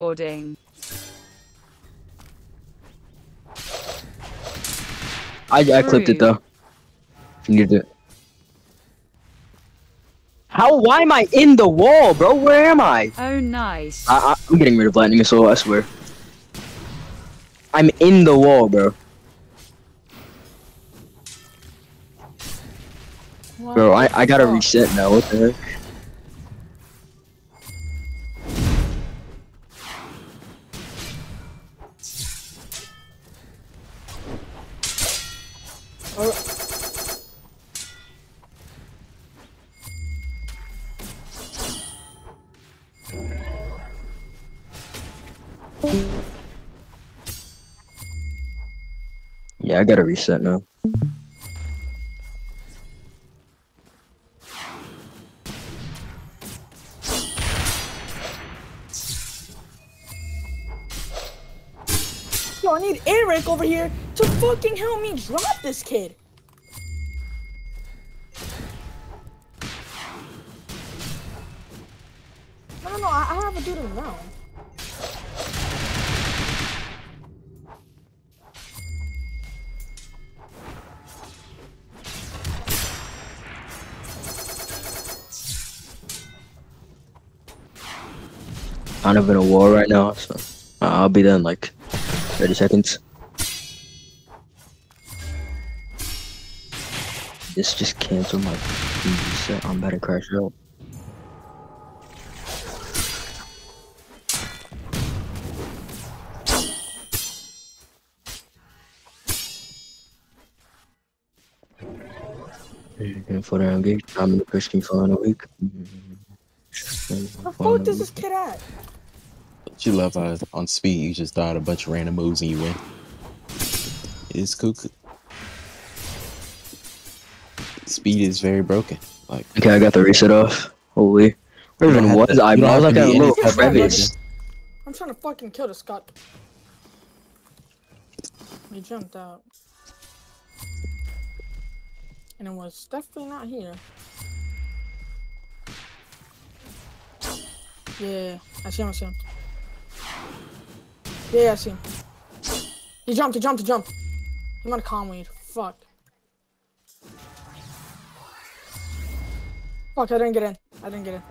Boarding. I, I clipped it though. You need to. How? Why am I in the wall, bro? Where am I? Oh, nice. I, I I'm getting rid of lightning assault. I swear. I'm in the wall, bro. Bro, I I gotta reset now. What the heck? Yeah, I gotta reset now. Yo, I need Eric over here to fucking help me drop this kid. No, no, no, I, I have a dude around. Kind of in a war right now, so uh, I'll be there in like 30 seconds. This just canceled my reset. I'm about to crash out. And for the engage, I'm in the Christian final week. Where the fuck is this kid at? Don't you love how on speed you just thought a bunch of random moves and you win? It's cool. Speed is very broken. Like Okay, I got the reset off. Holy. Where even was to- I? you bro? don't I was have like to at a be in little it. crevice. I'm trying to fucking kill this Scott. He jumped out. And it was definitely not here. Yeah, I see him, I see him. Yeah, I see him. He jumped, he jumped, he jumped. He might have calm weed. Fuck. Fuck, I didn't get in. I didn't get in.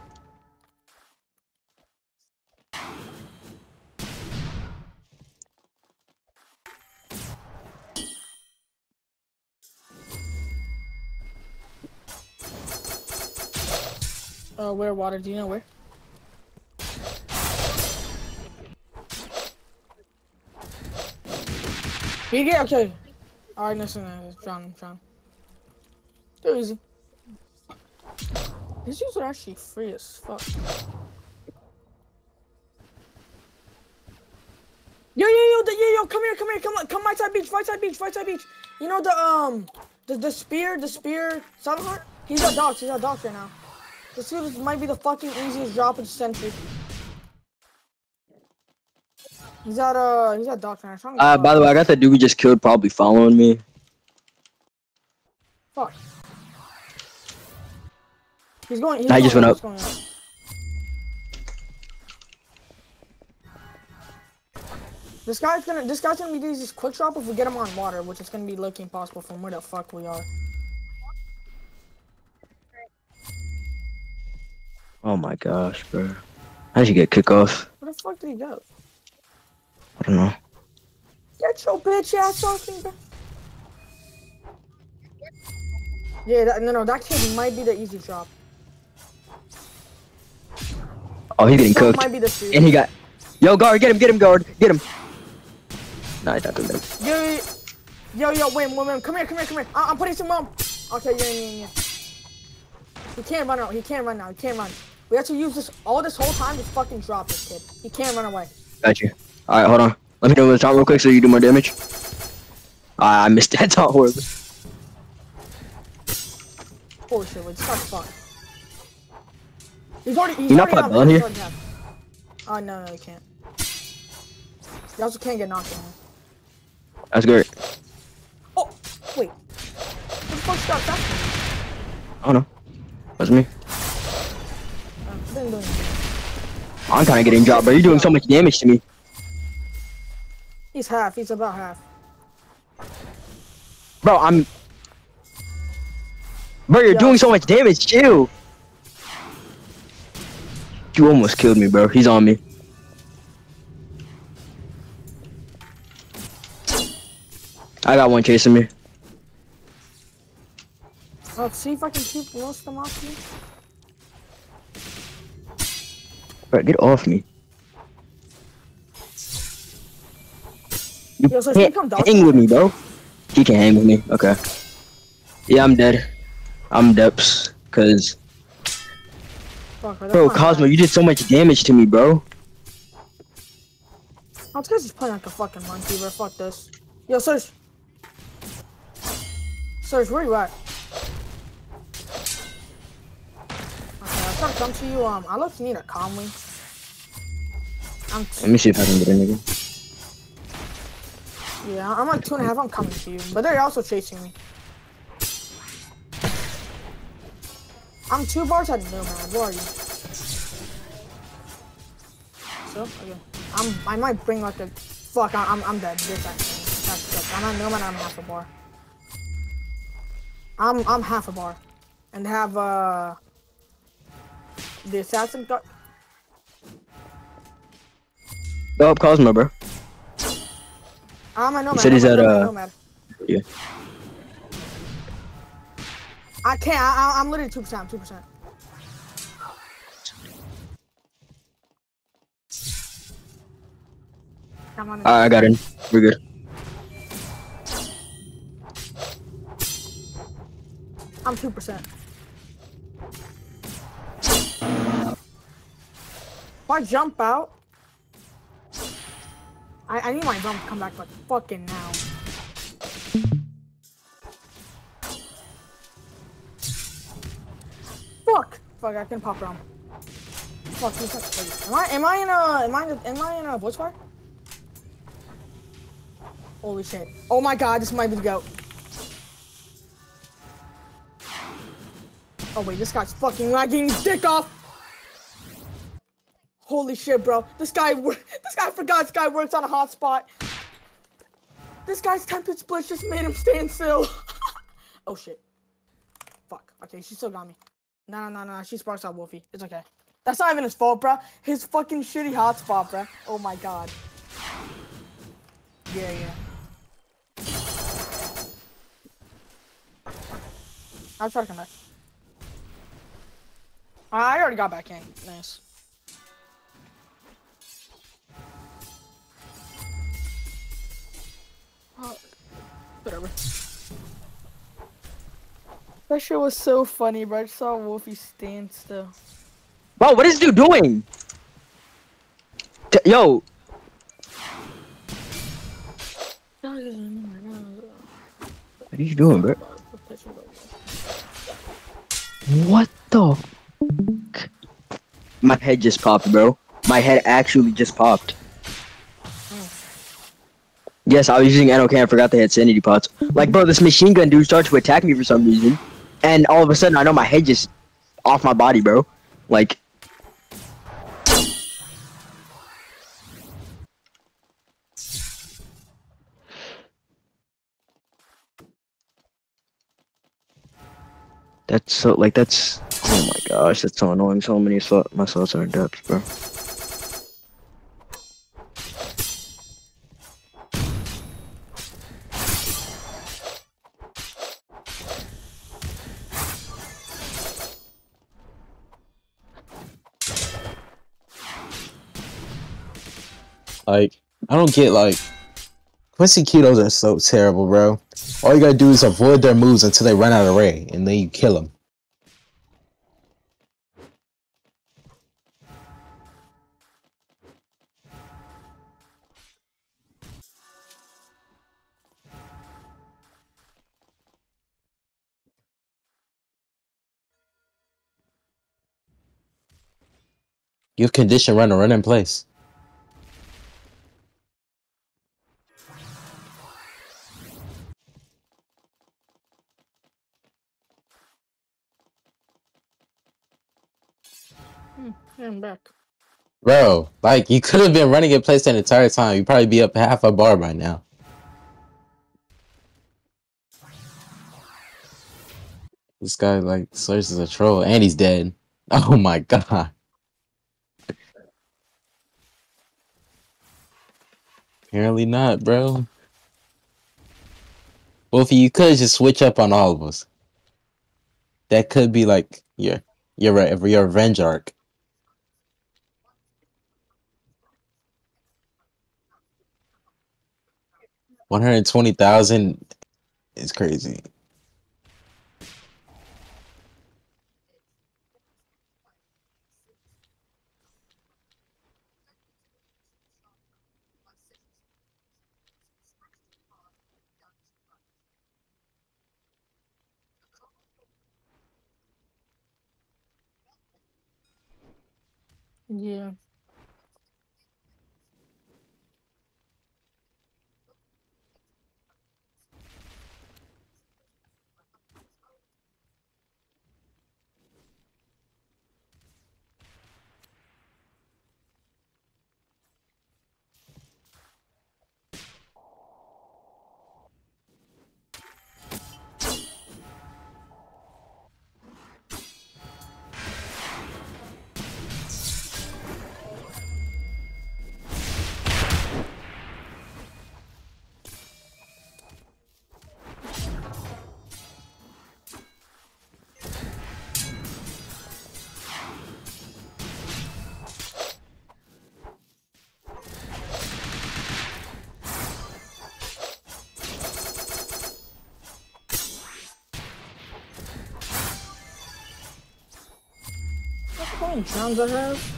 Uh, where water? Do you know where? You get okay. All right, listen, uh, drown, drown. Too easy. These dudes are actually free as fuck. Yo, yo, yo, the, yo, yo, come here, come here, come on, come right side beach, right side beach, right side beach. You know the um, the the spear, the spear, Silentheart. He's at docks. He's at docks right now. This dude might be the fucking easiest drop in the century. He's at uh, he's at docks right now. Trying to Uh, by the way, I got that dude we just killed probably following me. Fuck. He's going. He's Nah, he just went going up. This guy's gonna. This guy's gonna be doing this quick drop if we get him on water, which is gonna be looking impossible from where the fuck we are. Oh my gosh, bro. How did you get kickoff? Where the fuck did he go? I don't know. Get your bitch ass off me, bro. Yeah, that, no, no, that kid might be the easy drop. Oh, he's getting cooked. might be the speed. And he got. Yo, guard, get him, get him, guard, get him. Nah, not doing that. Yo, yo, yo, yo, wait, wait, wait, come here, come here, come here. I- I'm putting some mom. Okay, yeah, yeah, yeah. He can't run out. He can't run now. He can't run. We have to use this all this whole time to fucking drop this kid. He can't run away. Got you. Alright, hold on. Let me know the top real quick so you do more damage. Ah, I missed that top horribly. Wait, this guy's fucked. He's already. He's You not already out here? Oh no, no, he can't. You also can't get knocked down. That's great. Oh, wait. What the fuck got that? Oh no. That's me. Uh, do. I'm kind of getting dropped, bro. You're doing so much damage to me. He's half. He's about half. Bro, I'm... Bro, you're Yeah. doing so much damage, too. You almost killed me, bro. He's on me. I got one chasing me. Let's see if I can keep most of them off you. Bro, get off me. Yo, so can't come hang with me, bro. He can't hang with me. Okay. Yeah, I'm dead. I'm depths. Cause, Fuck, bro, Cosmo, you did so much damage to me, bro. Oh, guy's just playing like a fucking monkey, bro. Fuck this. Yo, Serge. Serge, where you at? Okay, I trying to come to you. Um, I look need a calmly. I'm Let me see if I can get in again. Yeah, I'm like two and a half. I'm coming to you, but they're also chasing me. I'm two bars at no man. Where are you? So okay. I'm I might bring like a fuck. I'm I'm dead. This actually. I'm not no man. I'm half a bar. I'm I'm half a bar, and have uh the assassin got. Go up, Cosmo, bro. I'm a nomad. said he's at, uh, yeah. I can't. I, I, I'm literally two percent. Two percent. Come on. in. Alright, I got in. We're good. I'm two percent. I jump out, I, I need my jump to come back like fucking now. Fuck! Fuck! I can pop around. Fuck! You can, wait, am I? Am I in a? Am I? In a, am I in a voice fire? Holy shit! Oh my god! This might be the goat. Oh wait, this guy's fucking lagging his dick off. Holy shit, bro! This guy, this guy forgot this guy works on a hotspot. This guy's tempted split just made him stand still. oh shit. Fuck. Okay, she still got me. No, no, no, no. She sparks out Wolfie. It's okay. That's not even his fault, bro. His fucking shitty hotspot, bro. Oh my god. Yeah, yeah. I'll try to come back. I already got back in. Nice. Uh, whatever. That shit was so funny, bro. I just saw Wolfie stand still. Bro, what is dude doing? T- Yo, what are you doing, bro? What the? F- My head just popped, bro. My head actually just popped. Yes, I was using NOK I forgot they had sanity pots. Like, bro, this machine gun dude started to attack me for some reason. And all of a sudden, I know my head just off my body, bro. Like, that's so, like, that's, oh my gosh, that's so annoying. So many thought, my thoughts are in depth, bro. Get like Quincy Ketos are so terrible, bro. All you gotta do is avoid their moves until they run out of ray, and then you kill them. You have condition run to run in place. Back. Bro, like you could have been running in place that entire time. You'd probably be up half a bar by now. This guy like Slurs is a troll and he's dead. Oh my god. Apparently not, bro. Wolfie, you could just switch up on all of us. That could be like your your your revenge arc. One hundred twenty thousand is crazy. Yeah. Many drowns I have?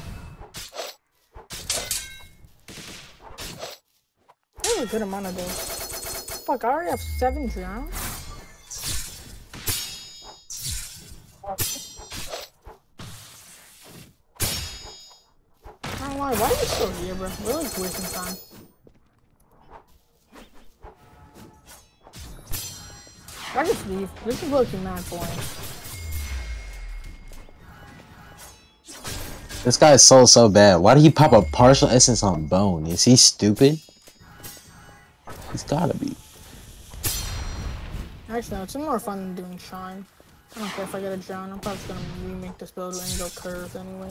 Have a good amount of those. Fuck, I already have seven drowns. I don't know why. Why are you still here, bro? We're like wasting time. I just leave. This is looking mad boring. This guy's soul so bad. Why did he pop a partial essence on bone? Is he stupid? He's gotta be. Actually, no, it's more fun than doing shine. I don't care if I get a drown. I'm probably just gonna remake this build and go curve anyway.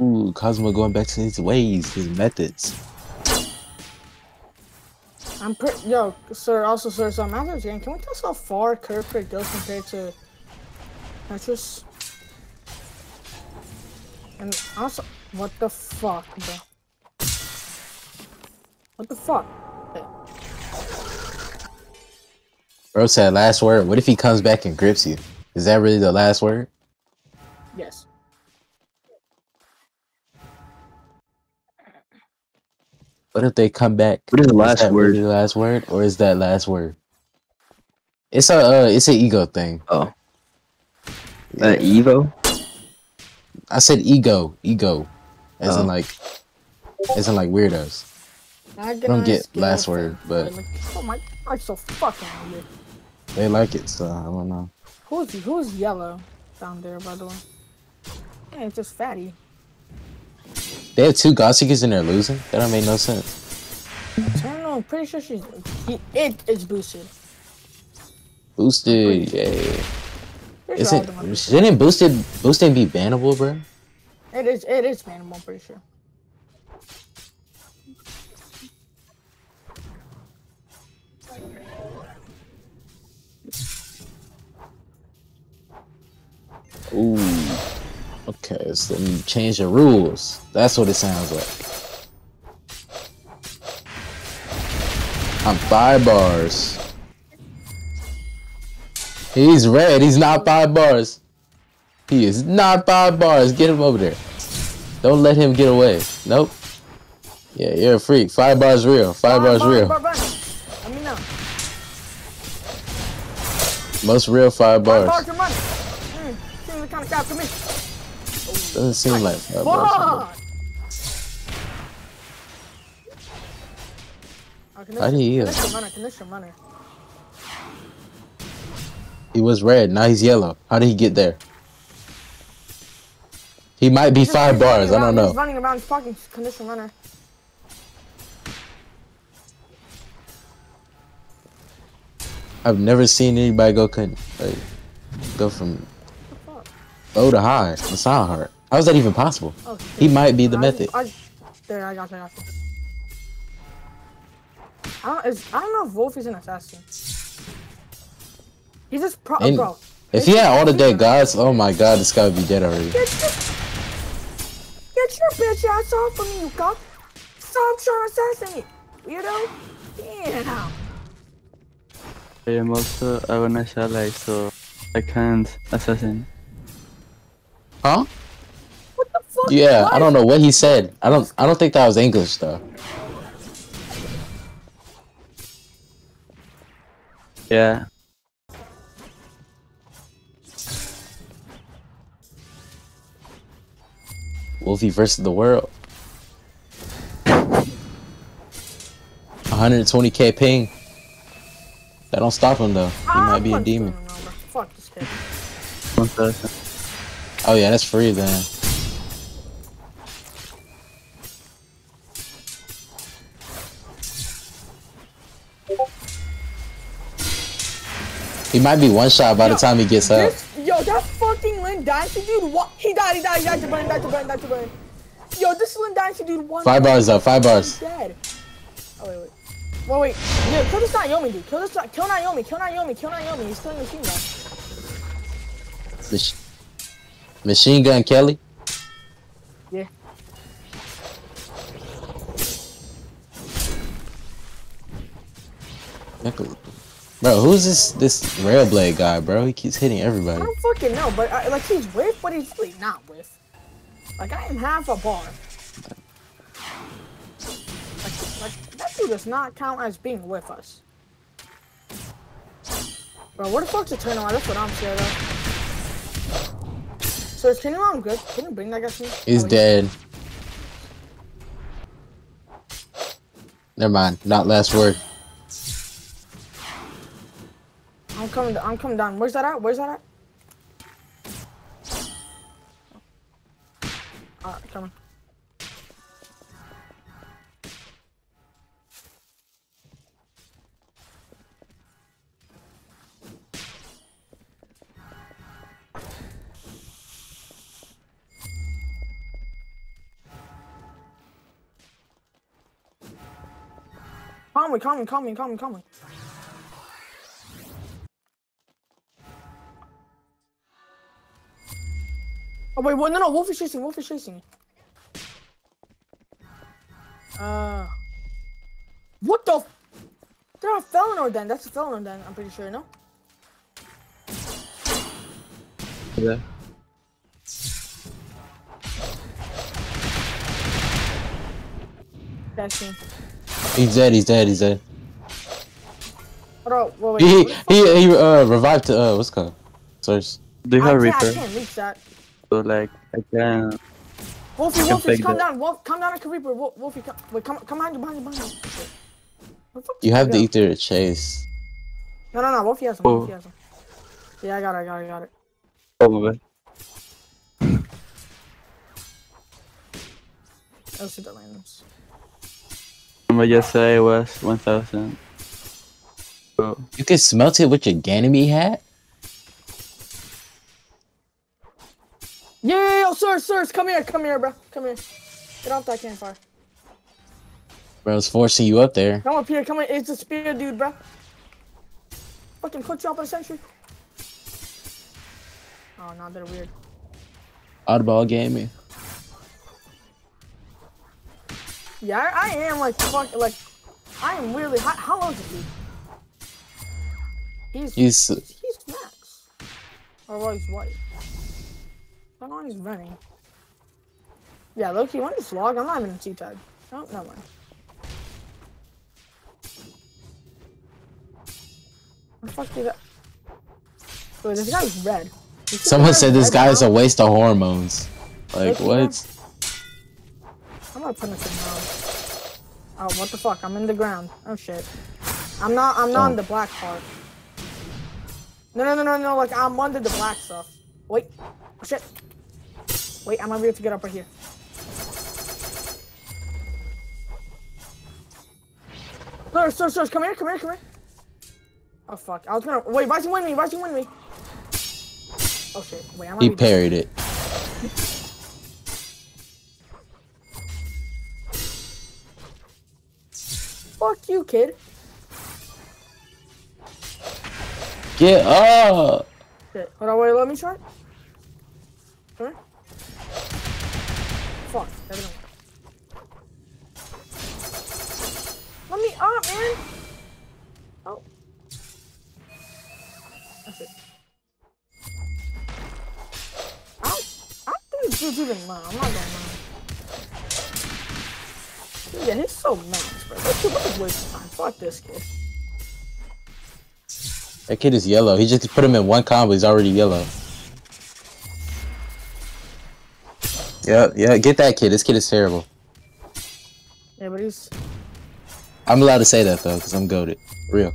Ooh, Cosmo going back to his ways, his methods. I'm pretty. Yo, sir. Also, sir. So I'm after this game. Can we tell how far curve goes compared to Tetris? And also, what the fuck, bro? What the fuck? Bro said last word. What if he comes back and grips you? Is that really the last word? Yes. What if they come back? What is the last that word? really the last word, or is that last word? It's a uh, it's an ego thing. Oh. Uh, Evo? I said ego, ego, as Oh. in like, as in like weirdos. I don't get last word, but- oh my, I'm so fucking weird. They like it, so I don't know. Who's who's yellow down there, by the way? Yeah, it's just fatty. They have two God Seekers and they're losing. That don't make no sense. I don't know. I'm pretty sure she's. He, it is boosted. Boosted, yeah. Pretty sure all Isn't shouldn't boosted boosted be bannable, bro? It is. It is bannable. I'm pretty sure. Ooh. Okay, so let me change the rules. That's what it sounds like. I'm five bars. He's red. He's not five bars. He is not five bars. Get him over there. Don't let him get away. Nope. Yeah, you're a freak. Five bars real. Five bars Bar- real. bar- bar- Let me know. Most real five bars. bars your money. Seems the kind of guy for me. Doesn't seem like five bars. How do you He was red. Now he's yellow. How did he get there? He might be He's five bars. I don't know. He's running around. He's condition runner. I've never seen anybody go con- like, go from the low to high. It's not hard. How is that even possible? Oh, He might be the I- method. I, there, I got. I got. I don't. Is, I don't know if Wolfie's an assassin. He's just pro, And bro. If he had all the dead gods, oh my god, this guy would be dead already. Get your, get your bitch ass off of me, you cock. Stop trying to assassinate me, weirdo. Damn. I am also a Ganesh ally, so I can't assassin. Huh? What the fuck? Yeah, What? I don't know what he said. I don't. I don't think that was English though. Yeah. Wolfie versus the world. 120k ping. That don't stop him though. He might be a demon. this game, bro. Fuck this kid. 1000. Oh yeah, that's free then. He might be one shot by the time he gets up. Yo, that fucking Lin Dynasty dude, what? He died, he died, he died to burn, died to burn, died to burn. Yo, this Lin Dynasty dude won. Five bars up, five bars. Dead. Oh, wait, wait. Wait, wait. Yeah, kill this Naomi dude. Kill this, kill Naomi, kill Naomi, kill Naomi. He's still in the team now. Mach- Machine Gun Kelly. Yeah. Bro, who's this this Railblade guy, bro? He keeps hitting everybody. I don't fucking know, but I, like he's with, but he's really not with. Like I am half a bar. Like, like that dude does not count as being with us. Bro, where the fuck's the turnaround? That's what I'm scared of. So is Ron good? Can you bring that guy to me? He's Oh, dead. Never mind. Not last word. Coming. I'm coming down. Where's that at? Where's that at? Alright, coming. Coming, coming, coming, coming, coming. Oh wait, what? No, no, Wolf is chasing. Wolf is chasing. Uh, what the? F- They're a Felinor then. That's a Felinor then. I'm pretty sure. No. Yeah. That's me. He's dead. He's dead. He's dead. Hold on. Wait, wait. He what he he uh revived to uh what's it called? Source. Do you I have can't, I Reaper? can't reach that. So like I can Wolfie, can Wolfie, fake come that. down. Wolf, come down and Reaper. Wolf, Wolfie, come. Wait, come, come behind you, behind you, behind you. The fuck You have he to go? ether to chase. No, no, no. Wolfie has him. Oh. Wolfie has him. Yeah, I got it. I got it. I got it. oh my bad. Let's see the randoms. Remember yesterday it was one thousand. So You can smelt it with your Ganymede hat? Yeah, yeah, yeah, sirs, sirs, come here, come here, bro. Come here. Get off that campfire. Bro, it's forcing you up there. Come up here, come here. It's a spear dude, bro. Fucking put you up in a century. Oh, no, they're weird. Oddball gaming. Yeah, I, am like fuck, like I am really. How, how old is he? He's He's he's max. Or well, he's white. Long he's running? Yeah, Loki, when this log, I'm not even in T tag. Oh, no mind. Where the fuck did that? Wait, this guy's red. Someone said this guy is a waste of hormones. Like what? I'm gonna punish him now. Oh, what the fuck? I'm in the ground. Oh shit. I'm not. I'm not Oh. in the black part. No, no, no, no, no. Like I'm under the black stuff. Wait. Oh shit. Wait. Wait, I might be able to get up right here. Sir, sir, sir, come here, come here, come here. Oh fuck, I was gonna wait. Rising win me, rising win me. Oh shit, wait, I might He parried it. Fuck you, kid. Get up! Shit. Hold on, wait, let me try. Come here. Fuck, don't know. Let me up, man. Oh. That's it. I don't, I think this dude's even mad. I'm not gonna lie. Yeah, he's so mad, bro. This kid, what a waste time. Fuck this kid. That kid is yellow. He just put him in one combo. He's already yellow. Yeah, yeah. Get that kid. This kid is terrible. Yeah, but he's. I'm allowed to say that though, because I'm goaded. Real.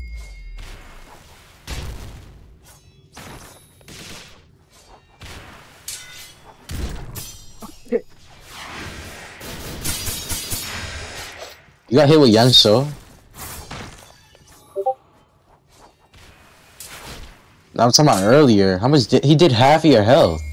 You got hit with Yansho. I'm talking about earlier. How much did he did half of your health?